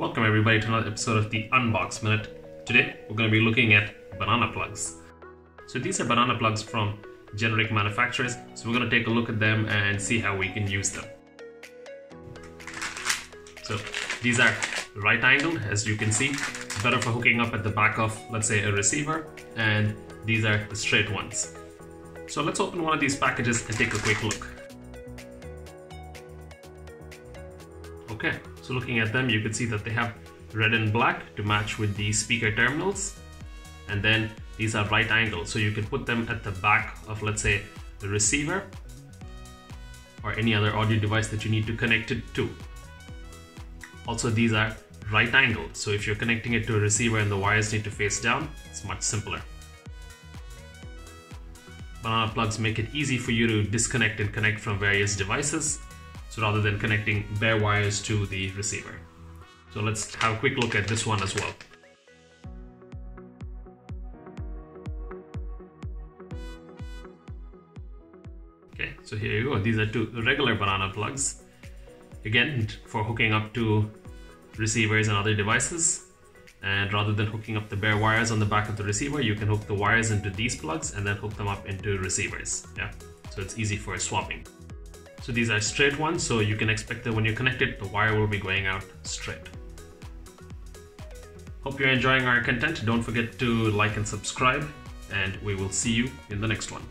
Welcome everybody to another episode of the Unbox Minute. Today we're going to be looking at banana plugs. So these are banana plugs from generic manufacturers, so we're going to take a look at them and see how we can use them. So these are right angled as you can see. It's better for hooking up at the back of let's say a receiver and these are the straight ones. So let's open one of these packages and take a quick look. Okay, so looking at them, you can see that they have red and black to match with the speaker terminals. And then these are right angle, so you can put them at the back of, let's say, the receiver or any other audio device that you need to connect it to. Also, these are right angled, so if you're connecting it to a receiver and the wires need to face down, it's much simpler. Banana plugs make it easy for you to disconnect and connect from various devices so rather than connecting bare wires to the receiver. So let's have a quick look at this one as well. Okay, so here you go. These are two regular banana plugs. Again, for hooking up to receivers and other devices. And rather than hooking up the bare wires on the back of the receiver, you can hook the wires into these plugs and then hook them up into receivers. Yeah, so it's easy for swapping. So these are straight ones, so you can expect that when you connect it, the wire will be going out straight. Hope you're enjoying our content. Don't forget to like and subscribe, and we will see you in the next one.